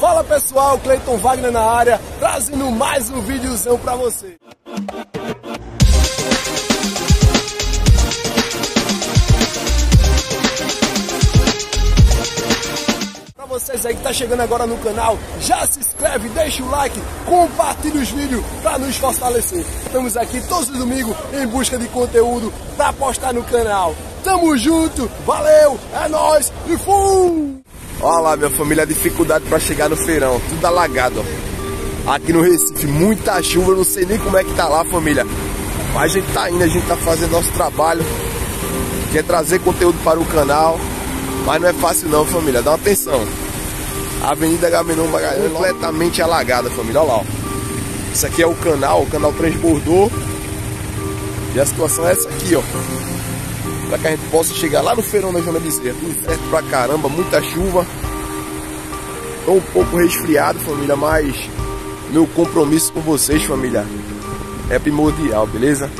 Fala pessoal, Cleiton Wagner na área, trazendo mais um videozão pra você. Pra vocês aí que tá chegando agora no canal, já se inscreve, deixa o like, compartilha os vídeos pra nos fortalecer. Estamos aqui todos os domingos em busca de conteúdo pra postar no canal. Tamo junto, valeu, é nóis e fui! Olha lá, minha família, a dificuldade para chegar no feirão, tudo alagado. Ó. Aqui no Recife, muita chuva, não sei nem como é que tá lá, família. Mas a gente tá indo, a gente tá fazendo nosso trabalho, quer trazer conteúdo para o canal, mas não é fácil não, família, dá uma atenção. A Avenida Gamenon Magalhães completamente alagada, família, olha lá. Ó. Isso aqui é o canal, o canal transbordou. E a situação é essa aqui, ó para que a gente possa chegar lá no feirão da Jona Bezerra. Tudo certo pra caramba, muita chuva. Tô um pouco resfriado, família, mas meu compromisso com vocês, família, é primordial, beleza?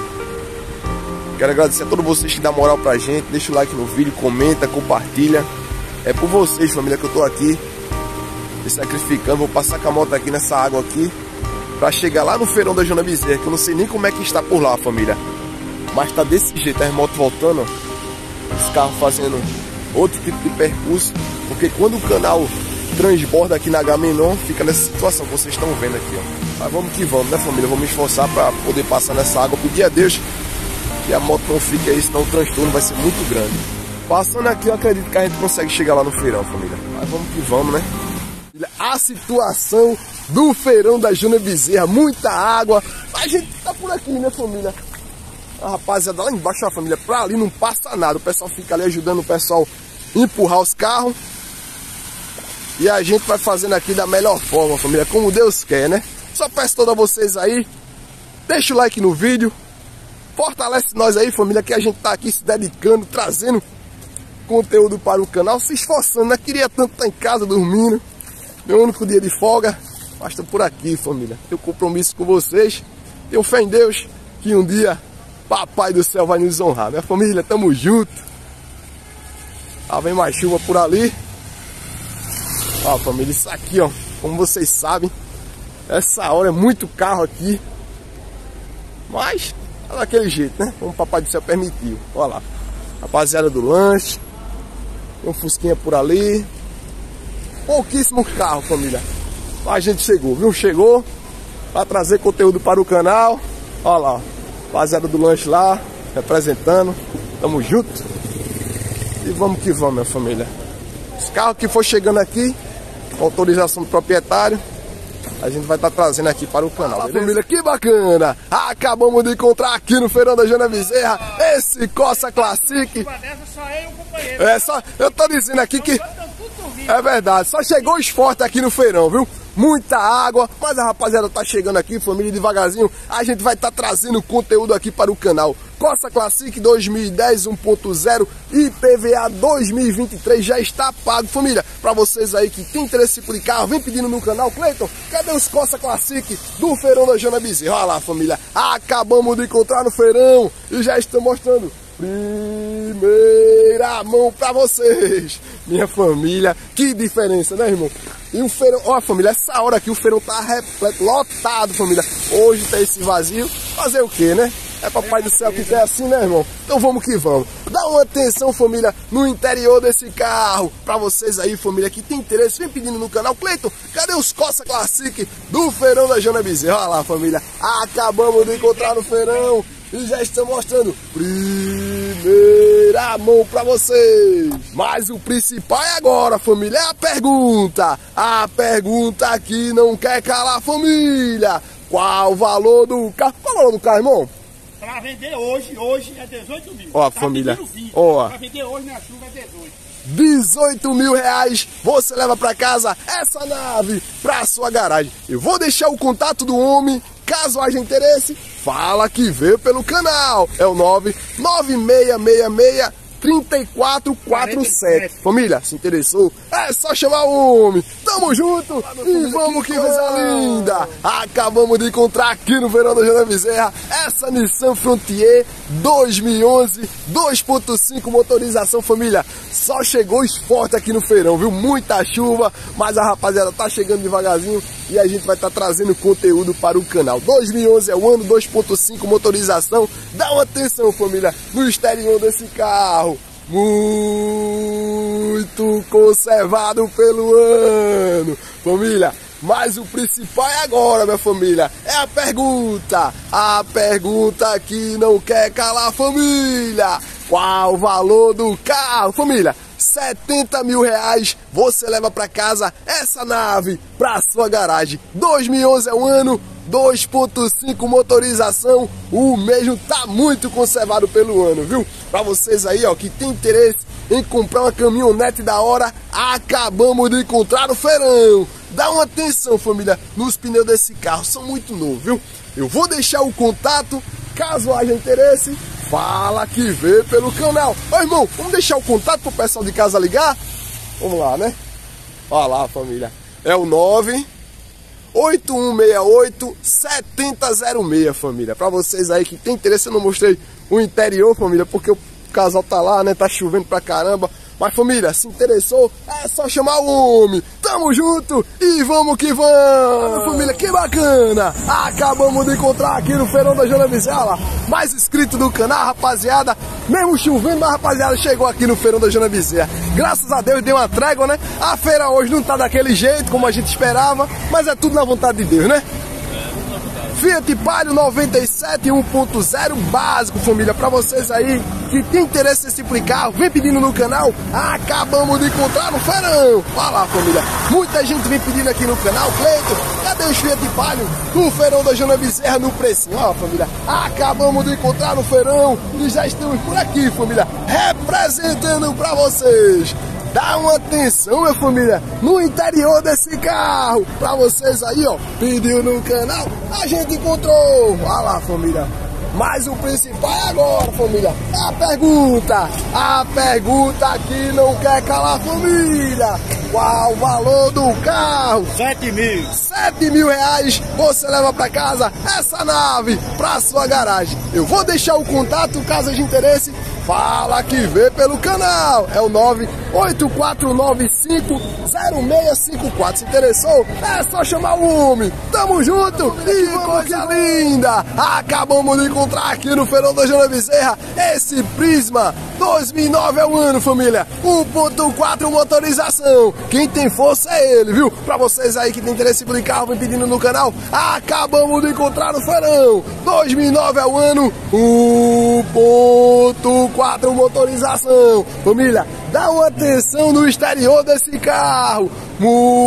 Quero agradecer a todos vocês que dão moral pra gente. Deixa o like no vídeo, comenta, compartilha. É por vocês, família, que eu tô aqui me sacrificando. Vou passar com a moto aqui nessa água aqui para chegar lá no feirão da Jona Bezerra, que eu não sei nem como é que está por lá, família. Mas tá desse jeito, as motos voltando, os carros fazendo outro tipo de percurso, porque quando o canal transborda aqui na Gamenon, fica nessa situação que vocês estão vendo aqui, ó. Mas vamos que vamos, né família? Vamos esforçar para poder passar nessa água, pedir a Deus que a moto não fique aí, senão o transtorno vai ser muito grande. Passando aqui, eu acredito que a gente consegue chegar lá no feirão, família. Mas vamos que vamos, né? A situação do feirão da Júnior Bezerra, muita água. A gente tá por aqui, né, família? A rapaziada lá embaixo, a família, pra ali não passa nada. O pessoal fica ali ajudando o pessoal empurrar os carros. E a gente vai fazendo aqui da melhor forma, família, como Deus quer, né? Só peço todos vocês aí, deixa o like no vídeo, fortalece nós aí, família, que a gente tá aqui se dedicando, trazendo conteúdo para o canal, se esforçando, né? Queria tanto estar em casa dormindo, meu único dia de folga, mas tô por aqui, família. Tenho compromisso com vocês, tenho fé em Deus que um dia Papai do céu vai nos honrar. Minha família, tamo junto. Lá vem mais chuva por ali. Ó, família, isso aqui, ó. Como vocês sabem, essa hora é muito carro aqui. Mas, é daquele jeito, né? Como o papai do céu permitiu. Olha lá. Rapaziada do lanche. Tem um fusquinha por ali. Pouquíssimo carro, família. Mas a gente chegou, viu? Chegou para trazer conteúdo para o canal. Olha lá, ó. Rapaziada do lanche lá, representando. Tamo junto. E vamos que vamos, minha família. Os carros que for chegando aqui, com autorização do proprietário, a gente vai estar tá trazendo aqui para o canal. Fala, família, que bacana! Acabamos de encontrar aqui no Feirão da Jana Bezerra esse Coça Classic. É só, eu tô dizendo aqui que é verdade, só chegou o esporte aqui no feirão, viu? Muita água, mas a rapaziada tá chegando aqui, família, devagarzinho, a gente vai estar tá trazendo conteúdo aqui para o canal. Costa Classic 2010 1.0 e PVA 2023 já está pago, família. Para vocês aí que tem interesse por carro, vem pedindo no canal, Cleiton, cadê os Costa Classic do Feirão da Jana Bezerra? Olha lá, família, acabamos de encontrar no feirão e já estão mostrando primeira mão para vocês. Minha família, que diferença, né, irmão? E o feirão, ó, família, essa hora aqui o feirão tá repleto, lotado, família. Hoje tá esse vazio. Fazer o quê, né? É papai do céu que quer assim, né, irmão? Então vamos que vamos. Dá uma atenção, família, no interior desse carro. Pra vocês aí, família, que tem interesse, vem pedindo no canal. Cleiton, cadê os Coça Classic do Feirão da Jana Bezerra? Olha lá, família. Acabamos de encontrar no feirão e já estão mostrando primeira mão para vocês. Mas o principal é agora, família, é a pergunta. A pergunta aqui não quer calar, família. Qual o valor do carro? Qual o valor do carro, irmão? Pra vender hoje, hoje é 18 mil. Ó, tá família. Ó. Pra vender hoje na chuva é 18. 18 mil reais, você leva para casa essa nave para sua garagem. Eu vou deixar o contato do homem Caso haja interesse, fala que veio pelo canal. É o 99666 3447. Família, se interessou? É só chamar o homem. Tamo junto e vamos que coisa linda. Acabamos de encontrar aqui no Verão da Jana Bezerra essa Nissan Frontier 2011 2.5 motorização família. Só chegou esporte aqui no feirão, viu? Muita chuva, mas a rapaziada tá chegando devagarzinho e a gente vai estar tá trazendo conteúdo para o canal. 2011 é o ano 2.5 motorização. Dá uma atenção família no exterior desse carro muito conservado pelo ano. Família, mas o principal é agora, minha família. É a pergunta. A pergunta que não quer calar, família. Qual o valor do carro, família? 70 mil reais, você leva para casa essa nave para sua garagem. 2011 é o ano, 2.5 motorização, o mesmo tá muito conservado pelo ano, viu? Para vocês aí, ó, que tem interesse em comprar uma caminhonete da hora, acabamos de encontrar no feirão. Dá uma atenção, família, nos pneus desse carro, são muito novos, viu? Eu vou deixar o contato, caso haja interesse, fala que vê pelo canal. Ô irmão, vamos deixar o contato pro pessoal de casa ligar? Vamos lá, né? Olha lá, família. É o 9 8168 7006, família. Para vocês aí que tem interesse, eu não mostrei o interior, família, porque o casal tá lá, né? Tá chovendo pra caramba. Mas família, se interessou, é só chamar o homem. Tamo junto e vamos que vamos! Família, que bacana! Acabamos de encontrar aqui no Feirão da Jana Bizela, mais inscrito do canal, rapaziada. Mesmo chovendo, mas rapaziada chegou aqui no Feirão da Jana Bezerra. Graças a Deus deu uma trégua, né? A feira hoje não tá daquele jeito como a gente esperava, mas é tudo na vontade de Deus, né? Fiat Palio 97 1.0 básico, família. Para vocês aí que tem interesse nesse carro, vem pedindo no canal. Acabamos de encontrar no feirão. Olha lá, família. Muita gente vem pedindo aqui no canal. Cleiton, cadê os Fiat Palio no feirão da Jana Bezerra no precinho? Ó, família. Acabamos de encontrar no feirão e já estamos por aqui, família. Representando para vocês. Dá uma atenção, minha família, no interior desse carro. Pra vocês aí, ó, pediu no canal, a gente encontrou. Olha lá, família. Mas o principal é agora, família. É a pergunta. A pergunta que não quer calar, família. Qual o valor do carro? 7 mil. 7 mil reais você leva para casa essa nave para sua garagem. Eu vou deixar o contato caso de interesse Fala que vê pelo canal. É o 984950654. Se interessou? É só chamar o homem. Tamo junto e coisa linda. Acabamos de encontrar aqui no da Jana Bezerra esse Prisma 2009 é o ano, família. 1.4 motorização. Quem tem força é ele, viu? Pra vocês aí que tem interesse por carro, vem pedindo no canal. Acabamos de encontrar no Feirão. 2009 é o ano. 1.4 4 motorização. Família, dá uma atenção no exterior desse carro. Muito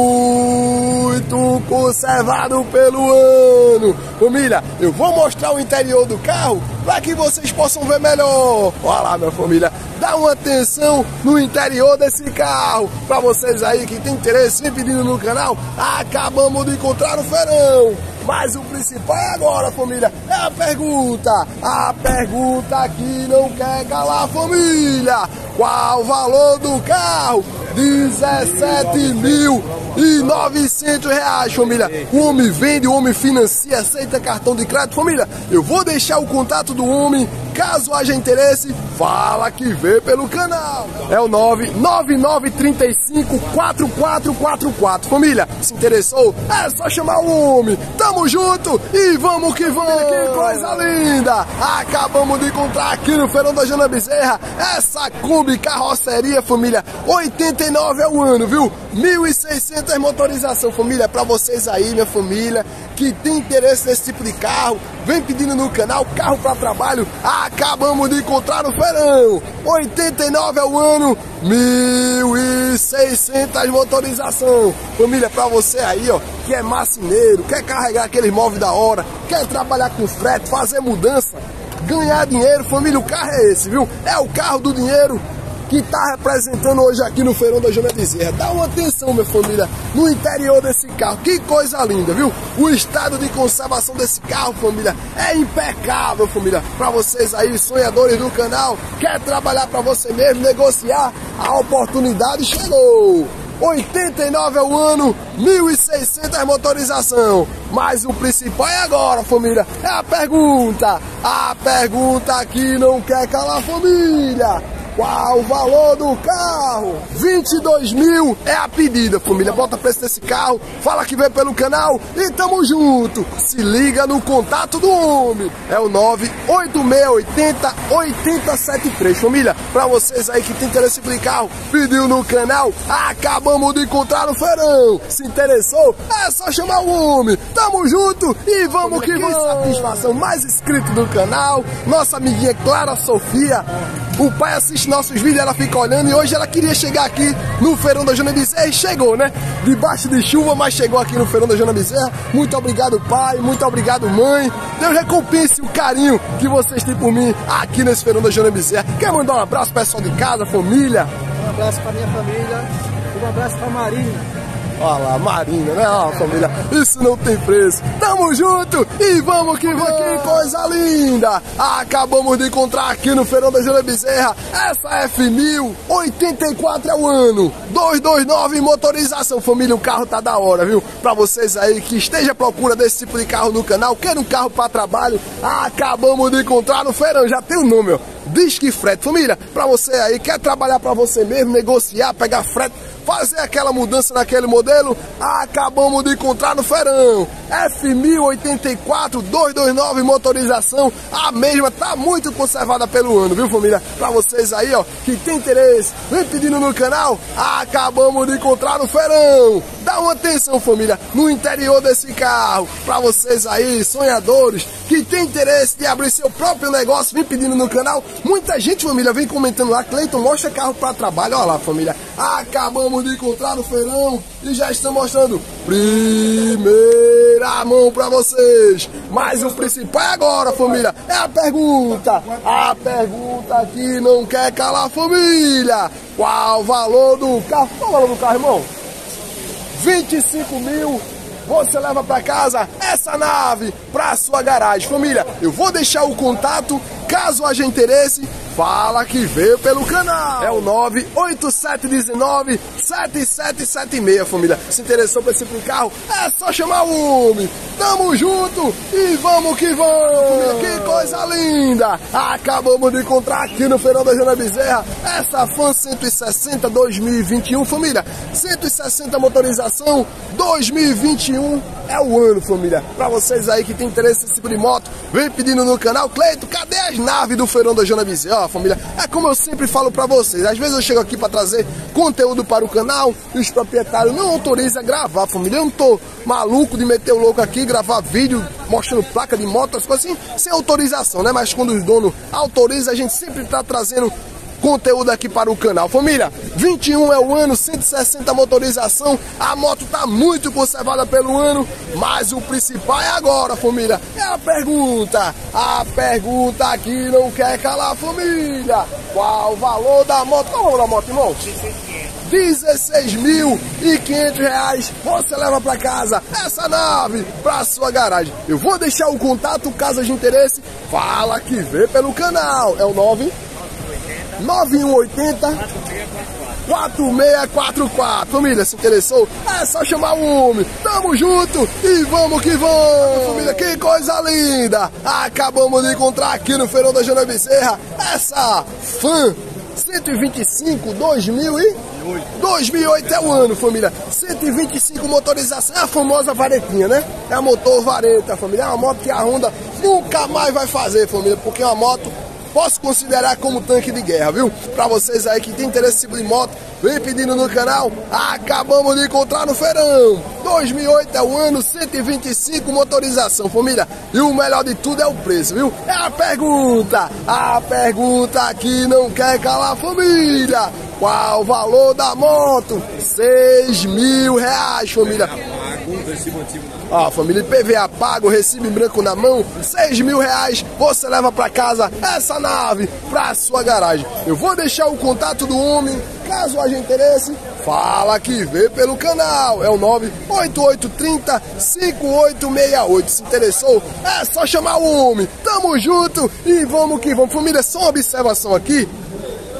conservado pelo ano. Família, eu vou mostrar o interior do carro para que vocês possam ver melhor. Olha lá, minha família. Dá uma atenção no interior desse carro. Para vocês aí que tem interesse em pedindo no canal, acabamos de encontrar no feirão. Mas o principal é agora, família, é a pergunta. A pergunta que não quer calar, família. Qual o valor do carro? 17.900 reais, família. O homem vende, o homem financia, aceita cartão de crédito. Família, eu vou deixar o contato do homem. Caso haja interesse, fala que vê pelo canal. É o 999354444. Família, se interessou? É só chamar o homem. Tamo junto e vamos que vamos. Que coisa linda. Acabamos de encontrar aqui no Feirão da Jana Bezerra essa Kombi carroceria, família. 89 é o ano, viu? 1.600 motorização, família. Pra vocês aí, minha família, que tem interesse nesse tipo de carro, vem pedindo no canal carro para trabalho. Acabamos de encontrar no feirão. 89 é o ano, 1.600 motorização. Família, para você aí, ó, que é marceneiro, quer carregar aquele móvel da hora, quer trabalhar com frete, fazer mudança, ganhar dinheiro, família, o carro é esse, viu? É o carro do dinheiro que tá representando hoje aqui no Feirão da Jana Bezerra. Dá uma atenção, minha família, no interior desse carro. Que coisa linda, viu? O estado de conservação desse carro, família, é impecável, família. Para vocês aí, sonhadores do canal, quer trabalhar para você mesmo, negociar, a oportunidade chegou. 89 é o ano, 1.600 motorização. Mas o principal é agora, família, é a pergunta. A pergunta que não quer calar, família. Qual o valor do carro? 22 mil é a pedida, família. Bota preço desse carro, fala que vem pelo canal e tamo junto. Se liga no contato do homem. É o 98680 8073. Família, pra vocês aí que tem interesse em carro, pediu no canal, acabamos de encontrar no feirão. Se interessou? É só chamar o homem. Tamo junto e vamos que vamos. Satisfação mais inscrito do canal, nossa amiguinha Clara Sofia. O pai assiste nossos vídeos, ela fica olhando e hoje ela queria chegar aqui no Feirão da Jana Bezerra e chegou, né? Debaixo de chuva, mas chegou aqui no Feirão da Jana Bezerra. Muito obrigado, pai, muito obrigado, mãe. Deus recompense o carinho que vocês têm por mim aqui nesse Feirão da Jana Bezerra. Quer mandar um abraço pessoal de casa, família? Um abraço pra minha família, um abraço pra Marina. Olha lá, Marina, né? Ó, família, isso não tem preço. Tamo junto e vamos que vamos. Que coisa linda! Acabamos de encontrar aqui no Feirão da Júlia Bezerra essa F1000, 84 é o ano, 229 motorização. Família, o carro tá da hora, viu? Pra vocês aí que esteja à procura desse tipo de carro no canal, quer um carro para trabalho, acabamos de encontrar no Feirão, já tem o número. Disque Frete. Família, pra você aí, quer trabalhar pra você mesmo, negociar, pegar frete, fazer aquela mudança naquele modelo, acabamos de encontrar no Ferão. F1084 229 motorização, a mesma tá muito conservada pelo ano, viu família? Pra vocês aí, ó, que tem interesse, vem pedindo no canal, acabamos de encontrar no Ferão. Dá uma atenção família, no interior desse carro, pra vocês aí, sonhadores, que tem interesse de abrir seu próprio negócio, vem pedindo no canal. Muita gente, família, vem comentando lá, Cleiton, mostra carro para trabalho, olha lá família, acabamos de encontrar no feirão e já estão mostrando primeira mão para vocês. Mas o principal é agora, família, é a pergunta. A pergunta que não quer calar, família. Qual o valor do carro? Qual o valor do carro, irmão? 25 mil você leva para casa essa nave para sua garagem. Família, eu vou deixar o contato caso haja interesse fala que veio pelo canal. É o 98719 7776, família. Se interessou por esse tipo carro? É só chamar o homem. Tamo junto e vamos que vamos. Que coisa linda. Acabamos de encontrar aqui no Feirão da Jana Bezerra essa Fan 160 2021, família. 160 motorização 2021 é o ano, família. Pra vocês aí que tem interesse nesse tipo de moto, vem pedindo no canal. Cleito, cadê as naves do Feirão da Jana Bezerra? família. É como eu sempre falo para vocês. Às vezes eu chego aqui para trazer conteúdo para o canal e os proprietários não autorizam a gravar, família. Eu não tô maluco de meter o louco aqui, gravar vídeo mostrando placa de moto, as coisas assim, sem autorização, né? Mas quando os donos autorizam, a gente sempre tá trazendo conteúdo aqui para o canal. Família, 21 é o ano, 160 motorização, a moto tá muito conservada pelo ano, mas o principal é agora, família. É a pergunta, a pergunta que não quer calar, família. Qual o valor da moto? Qual o valor da moto, irmão? 16.500 reais você leva para casa essa nave para sua garagem. Eu vou deixar o contato caso de interesse. Fala que vê pelo canal. É o 9 9180 4644. Família, se interessou? É só chamar o homem. Tamo junto e vamos que vamos. Família, que coisa linda. Acabamos de encontrar aqui no Feirão da Jana Bezerra essa fã 125 2000 e 2008 é o ano, família. 125 motorização, é a famosa varetinha, né? É a motor vareta, família. É uma moto que a Honda nunca mais vai fazer, família, porque é uma moto posso considerar como tanque de guerra, viu? Para vocês aí que tem interesse em moto, vem pedindo no canal, acabamos de encontrar no feirão. 2008 é o ano, 125 motorização, família. E o melhor de tudo é o preço, viu? É a pergunta, a pergunta que não quer calar, família. Qual o valor da moto? 6 mil reais, família. Ó, família, PVA pago, recibo em branco na mão, 6 mil reais, você leva pra casa essa nave pra sua garagem. Eu vou deixar o contato do homem, caso haja interesse, fala que vê pelo canal. É o 98830 5868. Se interessou, é só chamar o homem. Tamo junto e vamos que vamos. Família, só uma observação aqui.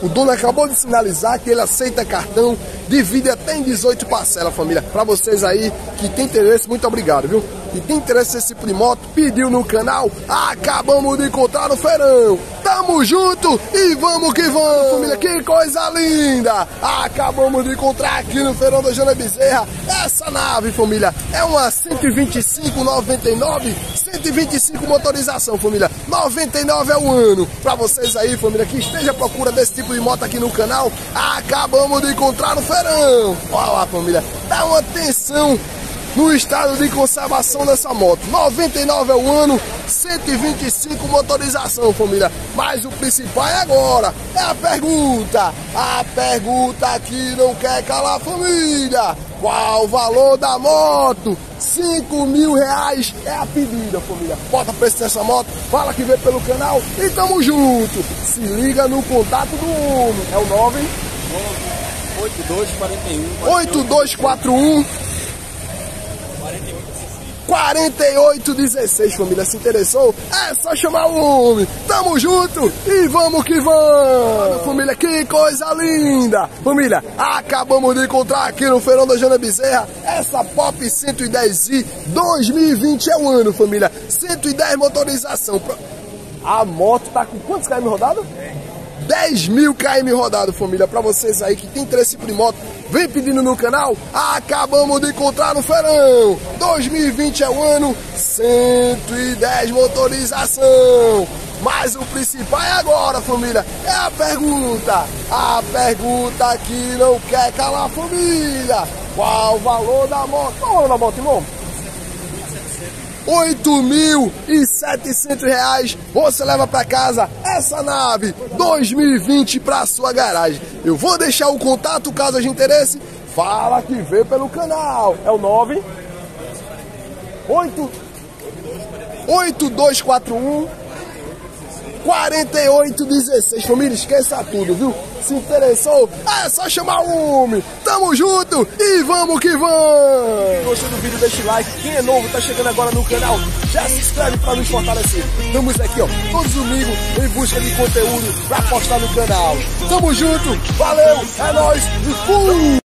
O dono acabou de sinalizar que ele aceita cartão, divide até em 18 parcelas, família. Para vocês aí que tem interesse, muito obrigado, viu? Que tem interesse nesse Primoto, pediu no canal, acabamos de encontrar no feirão. Tamo junto e vamos que vamos, família. Que coisa linda! Acabamos de encontrar aqui no feirão da Jana Bezerra essa nave, família. É uma 125,99, 125 motorização, família. 99 é o ano. Para vocês aí, família, que esteja à procura desse tipo de moto aqui no canal, acabamos de encontrar no feirão. Olha lá, família, dá uma atenção no estado de conservação dessa moto. 99 é o ano, 125 motorização, família. Mas o principal é agora, é a pergunta. A pergunta que não quer calar, família. Qual o valor da moto? 5 mil reais é a pedida, família. Bota preço nessa moto, fala que vê pelo canal e tamo junto. Se liga no contato do homem. É o 9 8241 8241 4816, família. Se interessou? É só chamar o homem. Tamo junto e vamos que vamos. Família, que coisa linda. Família, acabamos de encontrar aqui no Feirão da Jana Bezerra essa Pop 110i 2020 é o ano, família. 110 motorização. A moto tá com quantos km rodado? 10 mil km rodado, família. Pra vocês aí que tem interesse por moto, vem pedindo no canal. Acabamos de encontrar no feirão. 2020 é o ano, 110 motorização. Mas o principal é agora, família. É a pergunta. A pergunta que não quer calar, família. Qual o valor da moto? Qual o valor da moto, irmão? 8.700 reais você leva para casa essa nave 2020 para sua garagem. Eu vou deixar o contato caso haja interesse. Fala que vê pelo canal. É o 9 8 8241 4816. Família, esqueça tudo, viu? Se interessou, é só chamar o homem. Tamo junto e vamos que vamos! Gostou do vídeo, deixa o like. Quem é novo, tá chegando agora no canal, já se inscreve pra nos fortalecer. Estamos aqui, ó, todos domingos em busca de conteúdo pra postar no canal. Tamo junto, valeu, é nóis e fui!